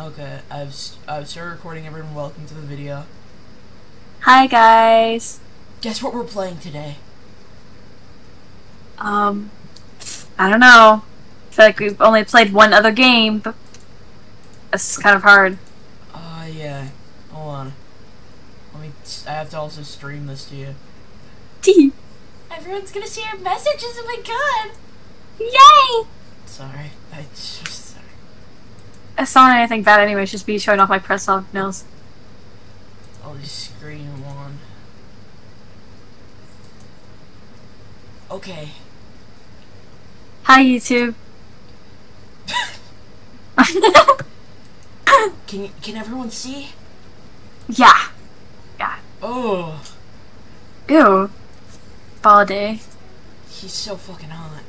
Okay, I've I've started recording. Everyone, welcome to the video. Hi guys. Guess what we're playing today? Um, I don't know. I feel like we've only played one other game, but it's kind of hard. Uh, yeah. Hold on. Let me. I have to also stream this to you. Tee. Everyone's gonna see our messages. Oh my god! Yay! Sorry, I just. It's not anything bad anyway. It's just me showing off my press on nails. I'll just screen one. Okay. Hi YouTube. Can can everyone see? yeah. Yeah. Oh, Ew. Ball day. he's so fucking hot.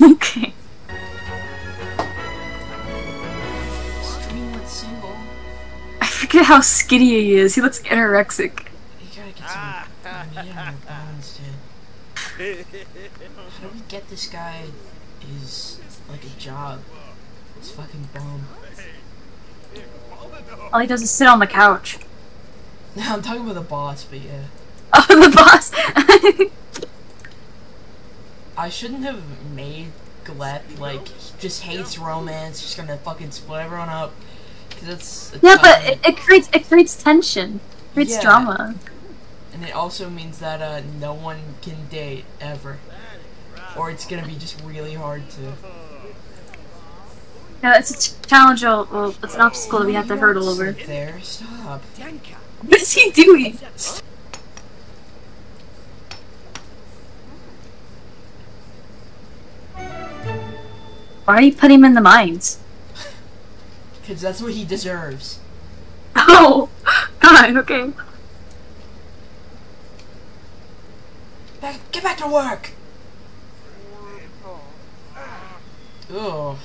okay. I forget how skinny he is. He looks anorexic. You gotta get some meat on dude. How do we get this guy is like a job? It's fucking bum. All he does is sit on the couch. Now I'm talking about the boss, but yeah. Oh, the boss. I shouldn't have made Glep like just hates romance, just gonna fucking split everyone up. Cause it's, it's yeah, but it, it creates it creates tension. It creates Yeah. drama. and it also means that uh, no one can date ever, or it's gonna be just really hard to. Yeah, it's a challenge. Well, it's an obstacle that we have to hurdle over. There, stop. What is he doing? Why are you putting him in the mines? Cause that's what he deserves. Oh, God. Okay. Back, get back to work. Ugh.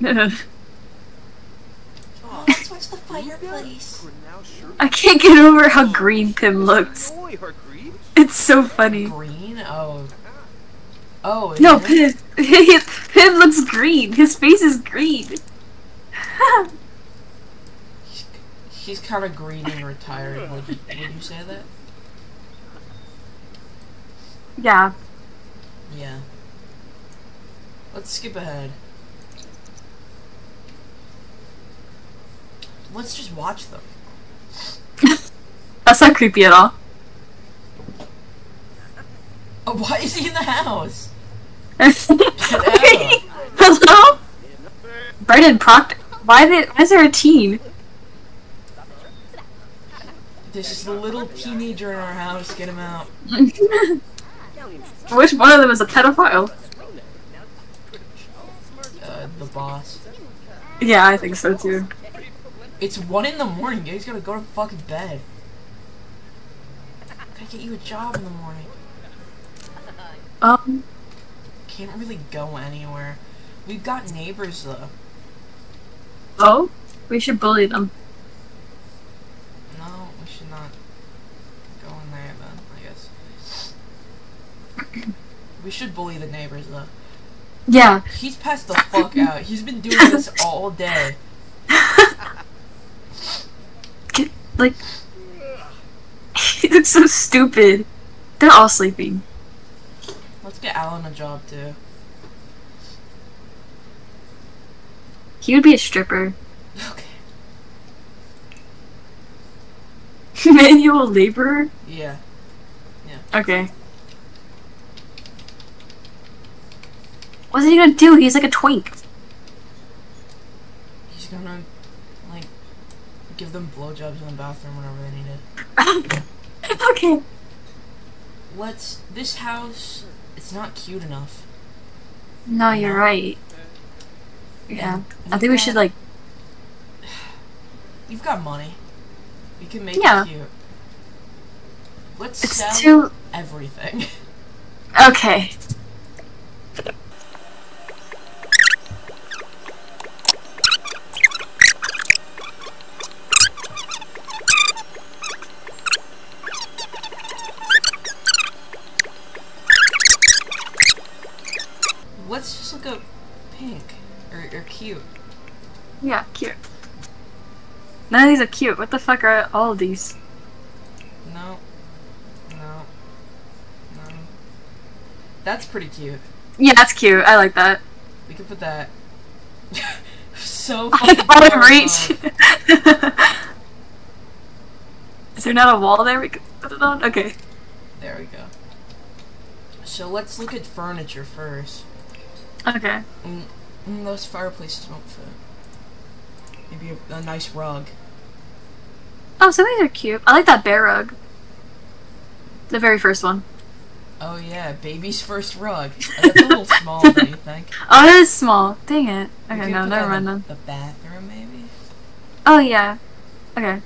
Oh, let's watch the fireplace. I can't get over how green Pim looks. It's so funny. Green? Oh. Oh. No? Pim. Pim looks green. His face is green. He's, he's kind of green and retired. Would you, would you say that? yeah. Yeah. Let's skip ahead. Let's just watch them. That's not creepy at all. Oh, why is he in the house? Hello? Brendan Proctor. Why, did, why is there a teen? There's just a little teenager in our house. Get him out. Which one of them is a pedophile? Uh, the boss. Yeah, I think so too. It's one in the morning. He's gotta go to fucking bed. Gotta get you a job in the morning. Um, Can't really go anywhere. We've got neighbors though. Oh? We should bully them. No, we should not go in there then, I guess. we should bully the neighbors though. Yeah. He's passed the fuck out. He's been doing this all day. Like, he looks so stupid. They're all sleeping. Let's get Allan a job too. He would be a stripper. Okay. Manual laborer? Yeah. Yeah. Okay. What's he gonna do? He's like a twink. He's gonna like give them blowjobs in the bathroom whenever they need it. okay. Let's this house it's not cute enough. No, you're right. Yeah. I think we should like You've got money. We can make Yeah. it cute. Let's it's sell too everything. Okay. Let's just look up pink or, or cute. Yeah, cute. None of these are cute. What the fuck are all of these? No. No. No. That's pretty cute. Yeah, that's cute. I like that. We could put that. so I fucking out of reach. Is there not a wall there we could put it on? Okay. There we go. So let's look at furniture first. Okay. Mm, mm, those fireplaces won't fit. Maybe a, a nice rug. Oh, some of these are cute. I like that bear rug. The very first one. Oh yeah, baby's first rug. That's a little small, don't you think? Oh, it is small. Dang it. Okay, no, never mind the, then. The bathroom, maybe. Oh, yeah. Okay.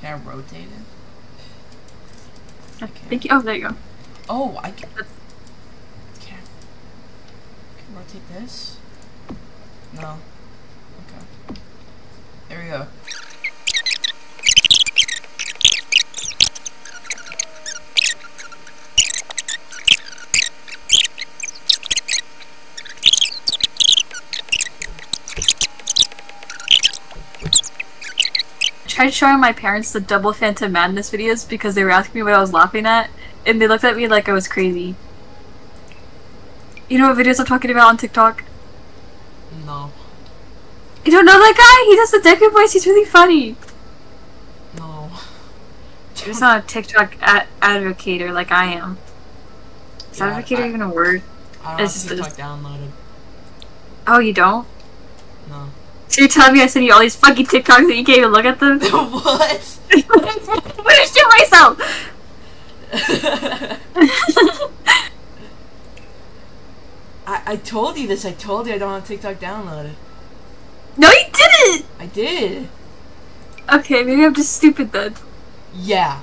Can I rotate it? Okay. Thank you. Oh, there you go. Oh, I can. That's- Can I, can I rotate this? No. Okay. There we go. Tried showing my parents the double Phantom Madness videos because they were asking me what I was laughing at, and they looked at me like I was crazy. You know what videos I'm talking about on TikTok? No. You don't know that guy? He does the Deku voice. He's really funny. No. He's not a TikTok ad- advocator like I am. Is Yeah, advocator I- even a word? I don't It's have just- TikTok downloaded. Oh, you don't? No. So you're telling me I sent you all these fucking TikToks and you can't even look at them? what? I'm gonna shoot myself! I, told you this. I told you I don't have TikTok downloaded. no, you didn't! I did. Okay, maybe I'm just stupid then. Yeah.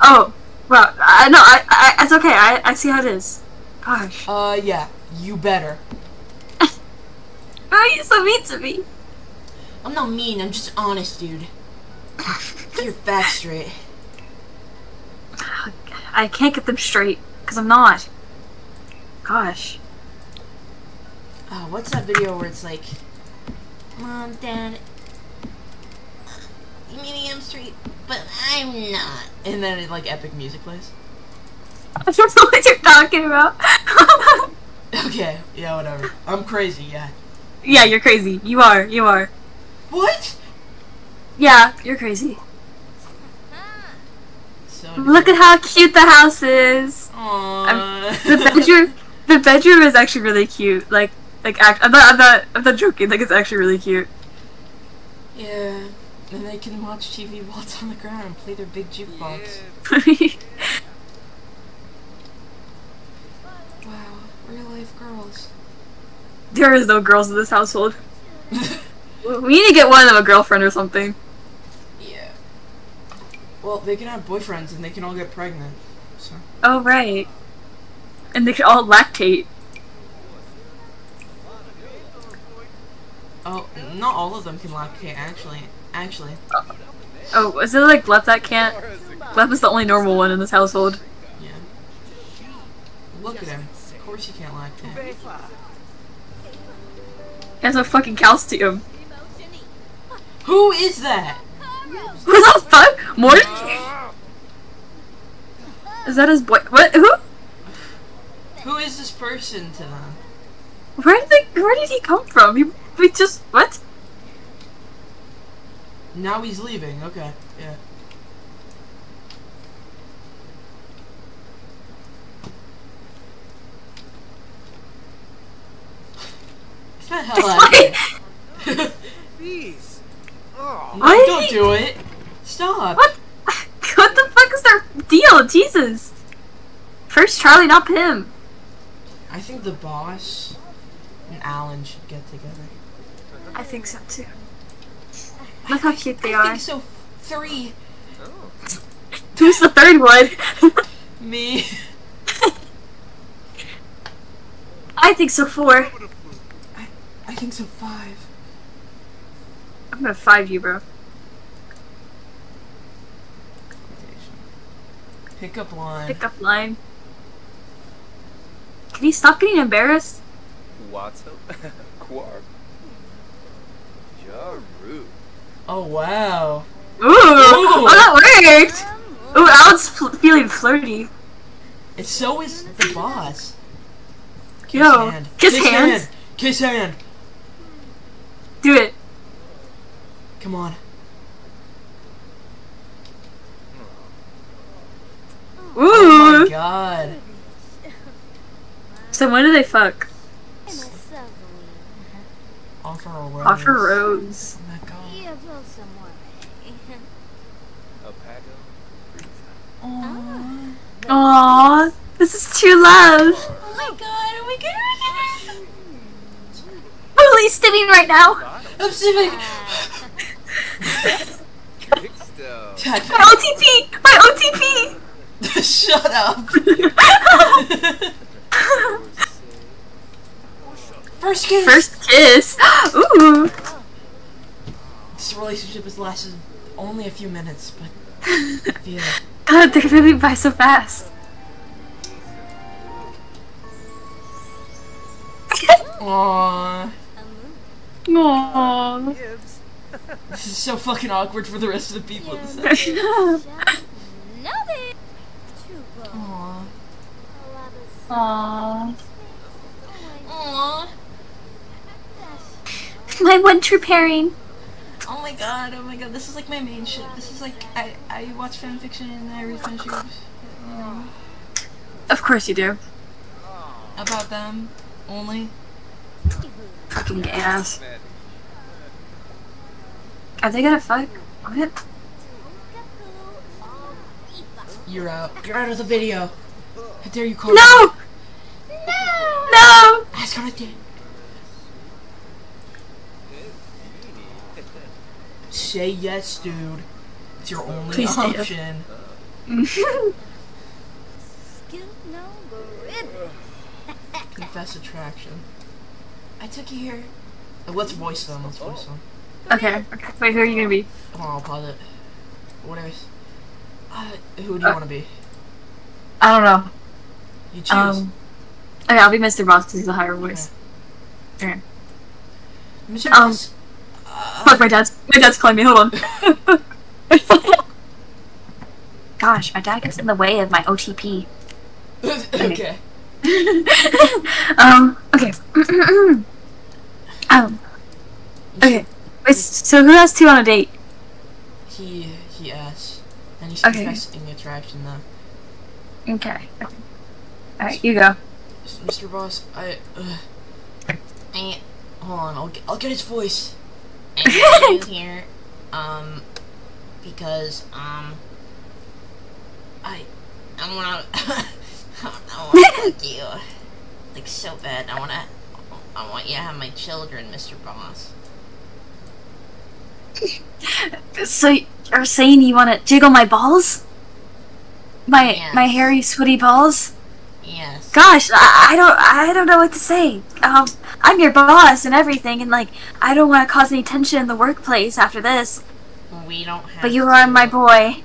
Oh, well, I no, I, I, it's okay. I, I see how it is. Gosh, Uh, yeah. You better. why are you so mean to me? I'm not mean. I'm just honest, dude. You're facts straight. I can't get them straight because I'm not. Gosh, Uh, what's that video where it's like, Mom, Dad, you mean I'm M Street, but I'm not. And then it, like epic music plays. I don't know what you're talking about. Okay, yeah, whatever. I'm crazy, yeah. yeah, you're crazy. You are. You are. What? Yeah, you're crazy. So Look at how cute the house is. Aww. The bedroom, the bedroom is actually really cute. Like, like act, I'm not, I'm not, I'm not joking. Like, it's actually really cute. yeah. And they can watch TV while it's on the ground and play their big jukebox. Yeah. Wow, real life girls. there is no girls in this household. We need to get one of them a girlfriend or something. yeah. Well, they can have boyfriends and they can all get pregnant. So. Oh right. And they can all lactate. Oh, not all of them can lactate, actually. Actually. Oh, is it like Glep that can't? Glep is the only normal one in this household. Yeah. Look at him. Of course he can't lactate. He has a fucking calcium. Who is that? Who the fuck? Morty? Is that his boy? What? Who? Who is this person to them? Where did they? Where did he come from? He, we just what? Now he's leaving. Okay. Yeah. Get the hell out of here. Please. Oh. No, Why don't do it. Stop. What? What the fuck is their deal? Jesus. First Charlie, not him. I think the boss and Allan should get together. I think so too. Look how cute they I are. think so. Three. Who's the third one? Me. I think so four. I think so. Five. I'm gonna five you, bro. Pick up line. Pick up line. Can he stop getting embarrassed? Watto? Quark? Jaru. Oh wow. Ooh, oh, that worked. Ooh, Allan's fl- feeling flirty. And so is the boss. Kiss Yo, hand. kiss hands. hand. Kiss hand. Do it. Come on. Ooh. Oh my god. So when do they fuck? Offer a rose. Offer rose. Oh my god. Apago? Aww. Aww, this is true love. Oh my god, oh my god, oh my god. Holy stimming right now. I'm sipping. Pixto. My OTP. My OTP. Shut up. First kiss. First kiss. Ooh. This relationship has lasted only a few minutes, but I feel it. God, they're moving by so fast. Aww. Aww. Gibbs. This is so fucking awkward for the rest of the people. at the set. Aww. Aww. Aww. My one true pairing. Oh my god, oh my god, this is like my main shit. This is like, I, I watch fanfiction and I read fanships um, Of course you do. about them only. Fucking gay ass. Are they gonna fuck? What? You're out. You're out of the video. How dare you call No! No! Ask on a Say yes, dude. It's your only Please option. Confess attraction. I took you here. Let's voice them. Let's voice them. okay. okay. Wait, who are you gonna be? Hold on, I'll pause it. What else? Uh, who do you Uh, want to be? I don't know. You choose. Um. Okay, I'll be Mr. Boss because he's a higher voice. Okay. Mr. um, Boss, Fuck, my dad's my dad's calling me. Hold on. Gosh, my dad gets in the way of my OTP. okay. um. Okay. um. Okay. Wait, so who has two on a date? He he asks, and he's Okay. confessing attraction though. Okay. okay. All right, you go. Mr. Boss, I, uh, I, hold on, I'll get, I'll get his voice. You here, um, because, um, I, I wanna, I wanna fuck you, like, so bad, I wanna, I want you to have my children, Mr. Boss. So you're saying you want to jiggle my balls? My Yes. my hairy, sweaty balls? Yes. Gosh, I, I don't I don't know what to say. Um, I'm your boss and everything, and like I don't want to cause any tension in the workplace after this. We don't have But you are my boy.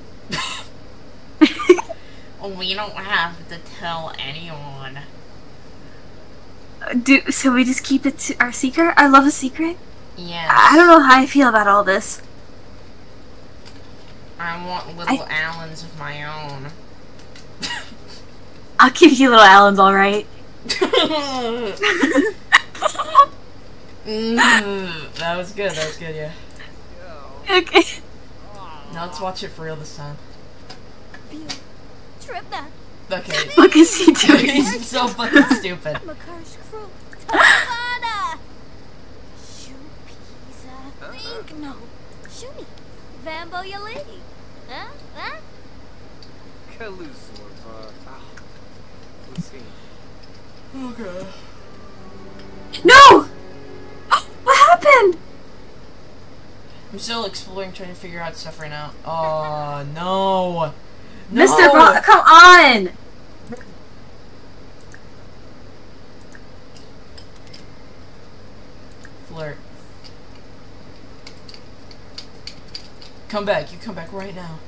We don't have to tell anyone. Do so we just keep it to our secret? I love a secret. Yes. I don't know how I feel about all this. I want little Allans of my own. I'll give you little Allan's, all right. Mm, that was good. That was good. Yeah. okay. Now let's watch it for real this time. Trip that. Okay. What is he doing? He's so fucking stupid. Makar's crew. Shoot pizza. Think no. Shoot me. Vambo ya lady. Huh? Huh? Kalusor. Ah. Let's. Okay. No! What happened? I'm still exploring, trying to figure out stuff right now. Oh no. No. Mr. Bro, come on! Flirt. Come back. You come back right now.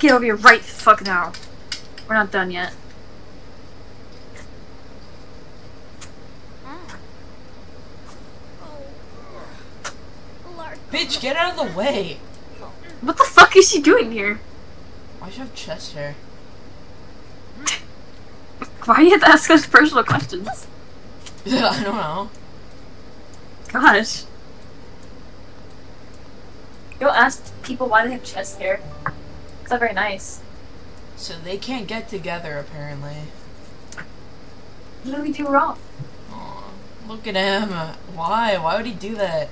Get over here right fuck now. We're not done yet. Bitch, get out of the way! What the fuck is she doing here? Why should you have chest hair? Why do you have to ask us personal questions? I don't know. Gosh. You don't ask people why they have chest hair. It's not very nice. So they can't get together apparently. What do we do wrong? Aw, look at him. Why? Why would he do that?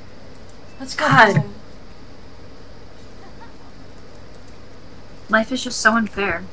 Let's go God. Life is just so unfair.